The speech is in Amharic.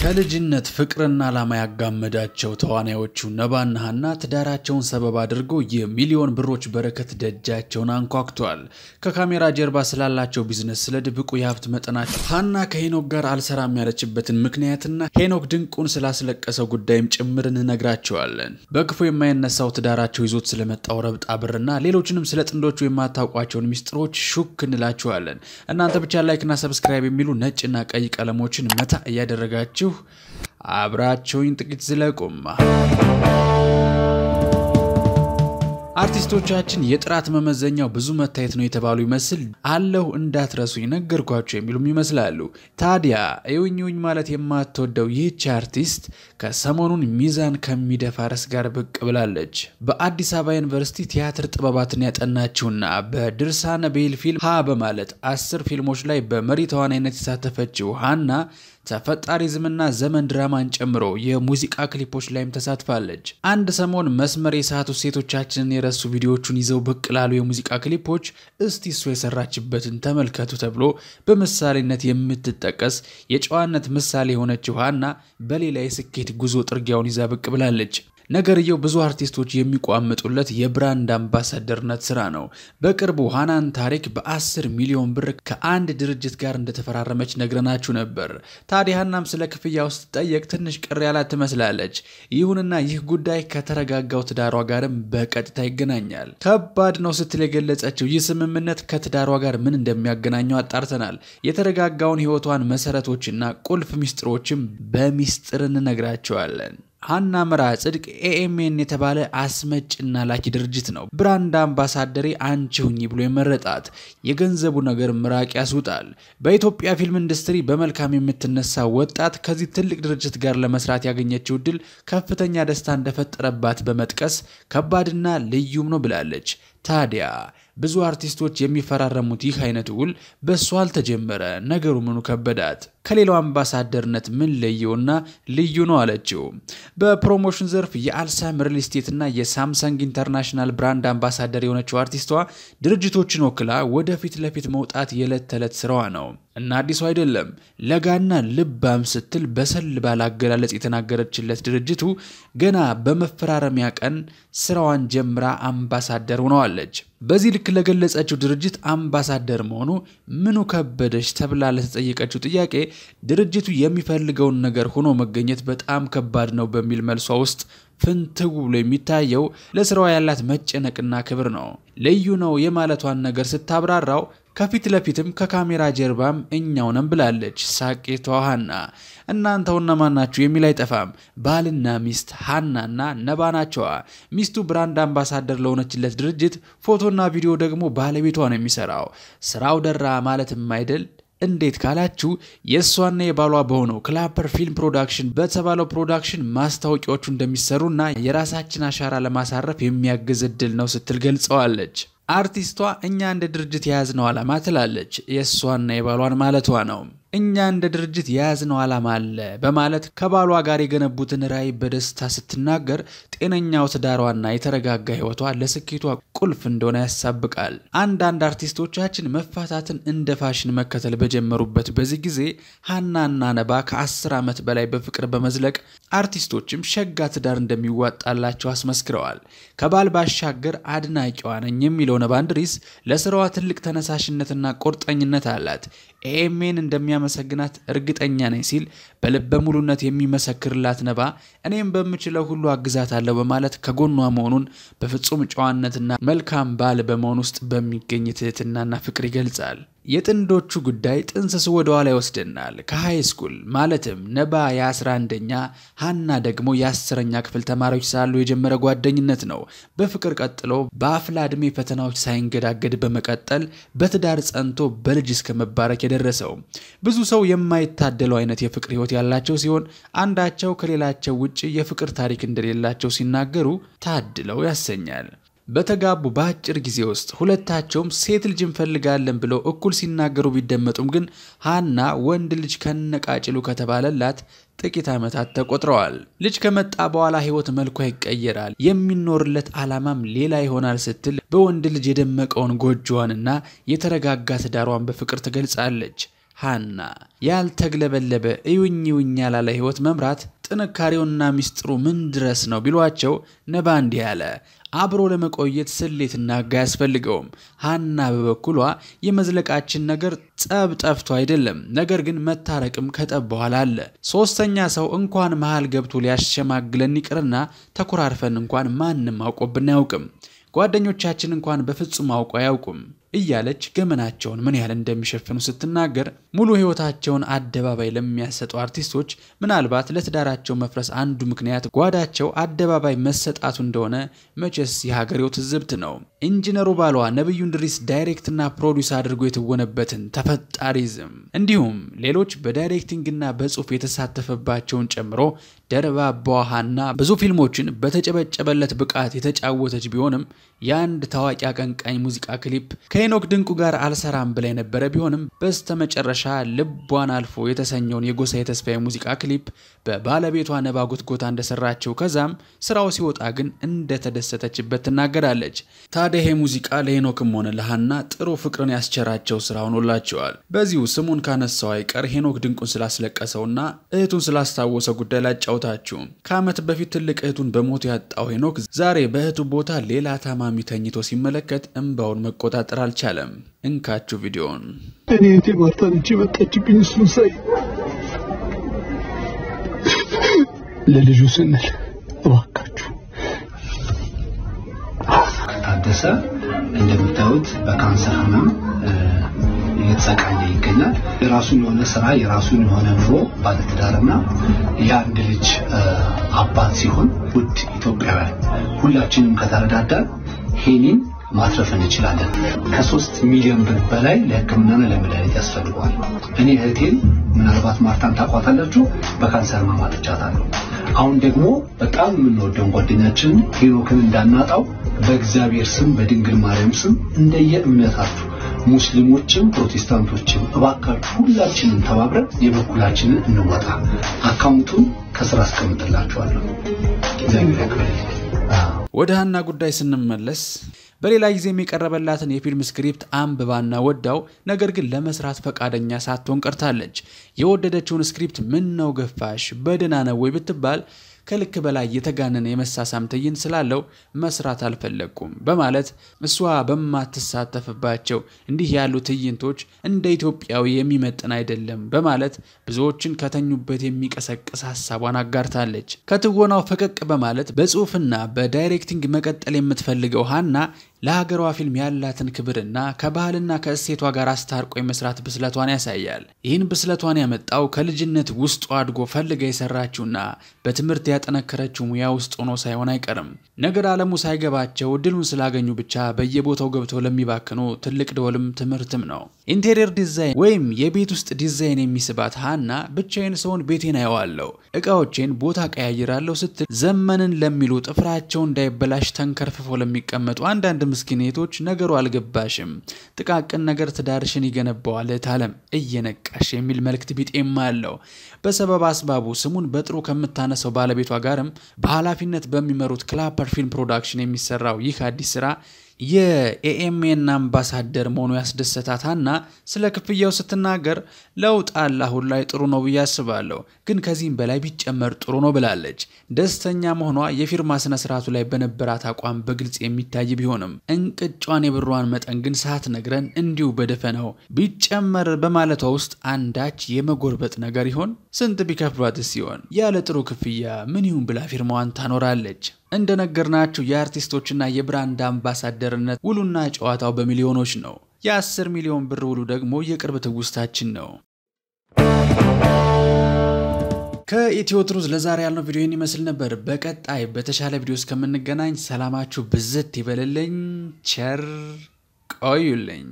ከልጅነት ፍቅርና ዓላማ ያጋመዳቸው ተዋናዮቹ ነባና ሀና ትዳራቸውን ሰበብ አድርገው የሚሊዮን ብሮች በረከት ደጃቸውን አንኳኩተዋል። ከካሜራ ጀርባ ስላላቸው ቢዝነስ፣ ስለ ድብቁ የሀብት መጠናቸው ሀና ከሄኖክ ጋር አልሰራም ያለችበትን ምክንያትና ሄኖክ ድንቁን ስላስለቀሰው ጉዳይም ጭምር እንነግራችኋለን። በክፉ የማይነሳው ትዳራቸው ይዞት ስለመጣው ረብጣ ብርና ሌሎችንም ስለ ጥንዶቹ የማታውቋቸውን ሚስጥሮች ሹክ እንላችኋለን። እናንተ ብቻ like ና subscribe የሚሉ ነጭና ቀይ ቀለሞችን መታ እያደረጋችሁ አብራችሁኝ ጥቂት ዝለቁማ። አርቲስቶቻችን የጥራት መመዘኛው ብዙ መታየት ነው የተባሉ ይመስል አለሁ እንዳትረሱኝ ነገርኳቸው የሚሉም ይመስላሉ። ታዲያ እዩኝ እዩኝ ማለት የማትወደው ይህች አርቲስት ከሰሞኑን ሚዛን ከሚደፋ ርዕስ ጋር ብቅ ብላለች። በአዲስ አበባ ዩኒቨርሲቲ ቲያትር ጥበባትን ያጠናችውና በድርሳነ ቤል ፊልም ሀ በማለት አስር ፊልሞች ላይ በመሪ ተዋናይነት የተሳተፈችው ሀና ተፈጣሪዝምና ዘመን ድራማን ጨምሮ የሙዚቃ ክሊፖች ላይም ተሳትፋለች። አንድ ሰሞን መስመር የሳቱ ሴቶቻችንን የረሱ ቪዲዮዎቹን ይዘው ብቅ ላሉ የሙዚቃ ክሊፖች እስቲ እሷ የሰራችበትን ተመልከቱ ተብሎ በምሳሌነት የምትጠቀስ የጨዋነት ምሳሌ የሆነችው ሀና በሌላ የስኬት ጉዞ ጥርጊያውን ይዛ ብቅ ብላለች። ነገርየው ብዙ አርቲስቶች የሚቋምጡለት የብራንድ አምባሳደርነት ስራ ነው። በቅርቡ ሃናን ታሪክ በ10 ሚሊዮን ብር ከአንድ ድርጅት ጋር እንደተፈራረመች ነግረናችሁ ነበር። ታዲያ ሀናም ስለ ክፍያው ስትጠየቅ ትንሽ ቅር ያላት ትመስላለች። ይሁንና ይህ ጉዳይ ከተረጋጋው ትዳሯ ጋርም በቀጥታ ይገናኛል። ከባድ ነው ስትል የገለጸችው ይህ ስምምነት ከትዳሯ ጋር ምን እንደሚያገናኘው አጣርተናል። የተረጋጋውን ህይወቷን መሰረቶችና ቁልፍ ሚስጥሮችም በሚስጥር እንነግራችኋለን። ሀና መርሃጽድቅ ኤኤምኤን የተባለ አስመጭና ላኪ ድርጅት ነው። brand አምባሳደሬ አንቺ ሁኚ ብሎ የመረጣት የገንዘቡ ነገር ምራቅ ያስውጣል። በኢትዮጵያ ፊልም ኢንዱስትሪ በመልካም የምትነሳ ወጣት ከዚህ ትልቅ ድርጅት ጋር ለመስራት ያገኘችው እድል ከፍተኛ ደስታ እንደፈጠረባት በመጥቀስ ከባድና ልዩም ነው ብላለች። ታዲያ ብዙ አርቲስቶች የሚፈራረሙት ይህ አይነት ውል በእሷ አልተጀመረ። ነገሩ ምኑ ከበዳት? ከሌላው አምባሳደርነት ምን ለየውና ልዩ ነው አለችው። በ promotion ዘርፍ የአልሳም real estate ና የሳምሰንግ international brand አምባሳደር የሆነችው አርቲስቷ ድርጅቶችን ወክላ ወደፊት ለፊት መውጣት የዕለት ተዕለት ስራዋ ነው እና አዲሱ አይደለም። ለጋና ልባም ስትል በሰል ባለ አገላለጽ የተናገረችለት ድርጅቱ ገና በመፈራረሚያ ቀን ስራዋን ጀምራ አምባሳደር ሆነዋለች። በዚህ ልክ ለገለጸችው ድርጅት አምባሳደር መሆኑ ምኑ ከበደች ተብላ ለተጠየቀችው ጥያቄ ድርጅቱ የሚፈልገውን ነገር ሆኖ መገኘት በጣም ከባድ ነው በሚል መልሷ ውስጥ ፍንትው ብሎ የሚታየው ለስራዋ ያላት መጨነቅና ክብር ነው። ልዩ ነው የማለቷን ነገር ስታብራራው ከፊት ለፊትም ከካሜራ ጀርባም እኛው ነን ብላለች። ሳቄቷ ሀና እናንተው እነማን ናችሁ የሚል አይጠፋም። ባልና ሚስት ሀናና ነባ ናቸዋ። ሚስቱ brand አምባሳደር ለሆነችለት ድርጅት ፎቶና ቪዲዮ ደግሞ ባለቤቷ ነው የሚሰራው። ስራው ደራ ማለትም አይደል እንዴት ካላችሁ የእሷና የባሏ በሆነው ክላፐር ፊልም ፕሮዳክሽን በተባለው production ማስታወቂያዎቹ እንደሚሰሩና የራሳችን አሻራ ለማሳረፍ የሚያግዝ እድል ነው ስትል ገልጸዋለች። አርቲስቷ እኛ እንደ ድርጅት የያዝነው ዓላማ ትላለች። የእሷና የባሏን ማለቷ ነው። እኛ እንደ ድርጅት የያዝነው ዓላማ አለ በማለት ከባሏ ጋር የገነቡትን ራዕይ በደስታ ስትናገር ጤነኛው ትዳሯና የተረጋጋ ሕይወቷ ለስኬቷ ቁልፍ እንደሆነ ያሳብቃል። አንዳንድ አርቲስቶቻችን መፋታትን እንደ ፋሽን መከተል በጀመሩበት በዚህ ጊዜ ሀናና ነባ ከአስር ዓመት በላይ በፍቅር በመዝለቅ አርቲስቶችም ሸጋ ትዳር እንደሚዋጣላቸው አስመስክረዋል። ከባል ባሻገር አድናቂዋ ነኝ የሚለው ነባ እንድሪስ ለስራዋ ትልቅ ተነሳሽነትና ቁርጠኝነት አላት። ኤኤምኤን እንደሚያመሰግናት እርግጠኛ ነኝ ሲል በልበ ሙሉነት የሚመሰክርላት ነባ እኔም በምችለው ሁሉ አግዛታለሁ በማለት ከጎኗ መሆኑን በፍጹም ጨዋነትና መልካም ባል በመሆን ውስጥ በሚገኝ ትህትናና ፍቅር ይገልጻል። የጥንዶቹ ጉዳይ ጥንስሱ ወደ ኋላ ይወስደናል። ከሃይ ስኩል ማለትም ነባ የ11ኛ ሀና ደግሞ የአስረኛ ክፍል ተማሪዎች ሳሉ የጀመረ ጓደኝነት ነው። በፍቅር ቀጥሎ በአፍላ ዕድሜ ፈተናዎች ሳይንገዳገድ በመቀጠል በትዳር ጸንቶ በልጅ እስከ መባረክ የደረሰው ብዙ ሰው የማይታደለው አይነት የፍቅር ህይወት ያላቸው ሲሆን አንዳቸው ከሌላቸው ውጭ የፍቅር ታሪክ እንደሌላቸው ሲናገሩ ታድለው ያሰኛል። በተጋቡ በአጭር ጊዜ ውስጥ ሁለታቸውም ሴት ልጅ እንፈልጋለን ብለው እኩል ሲናገሩ ቢደመጡም ግን ሀና ወንድ ልጅ ከነቃጭሉ ከተባለላት ጥቂት ዓመታት ተቆጥረዋል። ልጅ ከመጣ በኋላ ህይወት መልኳ ይቀየራል፣ የሚኖርለት ዓላማም ሌላ ይሆናል ስትል በወንድ ልጅ የደመቀውን ጎጆዋንና የተረጋጋ ትዳሯን በፍቅር ትገልጻለች። ሃና ያልተግለበለበ እዩኝ እዩኝ ያላለ ህይወት መምራት ጥንካሬውና ሚስጥሩ ምን ድረስ ነው ቢሏቸው ነባ እንዲህ ያለ አብሮ ለመቆየት ስሌትና ህግ አያስፈልገውም። ሃና በበኩሏ የመዝለቃችን ነገር ጸብ ጠፍቶ አይደለም፣ ነገር ግን መታረቅም ከጠብ በኋላ አለ። ሶስተኛ ሰው እንኳን መሃል ገብቶ ሊያሸማግለን ይቅርና ተኮራርፈን እንኳን ማንም አውቆብን አያውቅም። ጓደኞቻችን እንኳን በፍጹም አውቀው አያውቁም እያለች ገመናቸውን ምን ያህል እንደሚሸፍኑ ስትናገር ሙሉ ህይወታቸውን አደባባይ ለሚያሰጡ አርቲስቶች ምናልባት ለትዳራቸው መፍረስ አንዱ ምክንያት ጓዳቸው አደባባይ መሰጣቱ እንደሆነ መቼስ የሀገሬው ትዝብት ነው። ኢንጂነሩ ባሏ ነቢዩ እንድሪስ direct ና produce አድርጎ የተወነበትን ተፈጣሪዝም እንዲሁም ሌሎች በ directing ና በጽሁፍ የተሳተፈባቸውን ጨምሮ ደርባባዋ ሃና ብዙ ፊልሞችን በተጨበጨበለት ብቃት የተጫወተች ቢሆንም የአንድ ታዋቂ አቀንቃኝ ሙዚቃ ክሊፕ ከሄኖክ ድንቁ ጋር አልሰራም ብላ የነበረ ቢሆንም በስተመጨረሻ ልቧን አልፎ የተሰኘውን የጎሳዬ ተስፋዬ ሙዚቃ ክሊፕ በባለቤቷ ነባ ጎትጎታ እንደሰራችው ከዛም ስራው ሲወጣ ግን እንደተደሰተችበት ትናገራለች። ታዲያ ይሄ ሙዚቃ ለሄኖክም ሆነ ለሃና ጥሩ ፍቅርን ያስቸራቸው ስራ ሆኖላቸዋል። በዚሁ ስሙን ካነሳው አይቀር ሄኖክ ድንቁን ስላስለቀሰውና እህቱን ስላስታወሰ ጉዳይ ላጫውታችሁ። ከዓመት በፊት ትልቅ እህቱን በሞት ያጣው ሄኖክ ዛሬ በእህቱ ቦታ ሌላ ታማሚ ተኝቶ ሲመለከት እንባውን መቆጣጠር አልቻለም። እንካችሁ ቪዲዮን። እኔ እህቴ ማርታን እጅ መጣችብኝ። እሱን ሳይ ለልጁ ስንል እባካችሁ ታደሰ እንደምታዩት በካንሰር ህመም እየተሰቃየ ይገኛል። የራሱን የሆነ ስራ የራሱን የሆነ ኑሮ ባለትዳርና የአንድ ልጅ አባት ሲሆን ውድ ኢትዮጵያውያን ሁላችንም ከተረዳዳን ሄኒን ማትረፍ እንችላለን። ከሶስት ሚሊዮን ብር በላይ ለሕክምናና ለመድኃኒት ያስፈልገዋል። እኔ እህቴን ምናልባት ማርታን ታቋታላችሁ በካንሰር ህመም አጥቻታለሁ። አሁን ደግሞ በጣም የምንወደውን ጓደኛችን ሄኖክን እንዳናጣው በእግዚአብሔር ስም በድንግል ማርያም ስም እንደየ እምነታችሁ ሙስሊሞችም ፕሮቴስታንቶችም እባካችሁ ሁላችንም ተባብረን የበኩላችንን እንወጣ። account ኡን ከስር አስቀምጥላችኋለሁ። እግዚአብሔር ያክብርልኝ። ወደ ሃና ጉዳይ ስንመለስ በሌላ ጊዜም የቀረበላትን የፊልም script አንብባና ወዳው ነገር ግን ለመስራት ፈቃደኛ ሳትሆን ቀርታለች። የወደደችውን script ምን ነው ገፋሽ በደህና ነው ወይ ብትባል ከልክ በላይ የተጋነነ የመሳሳም ትዕይንት ስላለው መስራት አልፈለግኩም በማለት እሷ በማትሳተፍባቸው እንዲህ ያሉ ትዕይንቶች እንደ ኢትዮጵያዊ የሚመጥን አይደለም በማለት ብዙዎችን ከተኙበት የሚቀሰቅስ ሀሳቧን አጋርታለች። ከትወናው ፈቀቅ በማለት በጽሁፍና በ directing መቀጠል የምትፈልገው ሃና ለሀገሯ ፊልም ያላትን ክብርና ከባህልና ከእሴቷ ጋር አስታርቆ የመስራት ብስለቷን ያሳያል። ይህን ብስለቷን ያመጣው ከልጅነት ውስጡ አድጎ ፈልጋ የሰራችውና በትምህርት ያጠነከረችው ሙያ ውስጥ ሆኖ ሳይሆን አይቀርም። ነገር ዓለሙ ሳይገባቸው እድሉን ስላገኙ ብቻ በየቦታው ገብተው ለሚባክኑ ትልቅ ደወልም ትምህርትም ነው። interior design ወይም የቤት ውስጥ ዲዛይን የሚስባት ሃና ብቻዬን ሰውን ቤቴን አየዋለሁ፣ እቃዎቼን ቦታ ቀያይራለሁ ስትል ዘመንን ለሚሉ ጥፍራቸው እንዳይበላሽ ተንከርፍፎ ለሚቀመጡ አንዳንድ ምስኪኔቶች ነገሩ አልገባሽም፣ ጥቃቅን ነገር ትዳርሽን ይገነባዋል ታለም እየነቃሽ የሚል መልእክት ቢጤም አለው። በሰበብ አስባቡ ስሙን በጥሩ ከምታነሰው ባለቤቷ ጋርም በኃላፊነት በሚመሩት ክላፐር ፊልም ፕሮዳክሽን የሚሰራው ይህ አዲስ ስራ የኤኤምኤን አምባሳደር መሆኑ ያስደሰታት ሃና ስለ ክፍያው ስትናገር ለውጥ አለ አሁን ላይ ጥሩ ነው ብዬ አስባለሁ፣ ግን ከዚህም በላይ ቢጨመር ጥሩ ነው ብላለች። ደስተኛ መሆኗ የፊርማ ስነ ስርዓቱ ላይ በነበራት አቋም በግልጽ የሚታይ ቢሆንም እንቅጯን የብሯን መጠን ግን ሳትነግረን እንዲሁ በደፈነው ቢጨመር በማለቷ ውስጥ አንዳች የመጎርበጥ ነገር ይሆን? ስንት ቢከፍሏትስ ሲሆን ያለ ጥሩ ክፍያ ምን ይሁን ብላ ፊርማዋን ታኖራለች። እንደነገርናችሁ የአርቲስቶችና የብራንድ አምባሳደርነት ውሉና ጨዋታው በሚሊዮኖች ነው። የ10 ሚሊዮን ብር ውሉ ደግሞ የቅርብ ትውስታችን ነው። ከኢትዮ ትሩዝ ለዛሬ ያልነው ቪዲዮ ይህን ይመስል ነበር። በቀጣይ በተሻለ ቪዲዮ እስከምንገናኝ ሰላማችሁ ብዝት ይበልልኝ። ቸር ቆዩልኝ።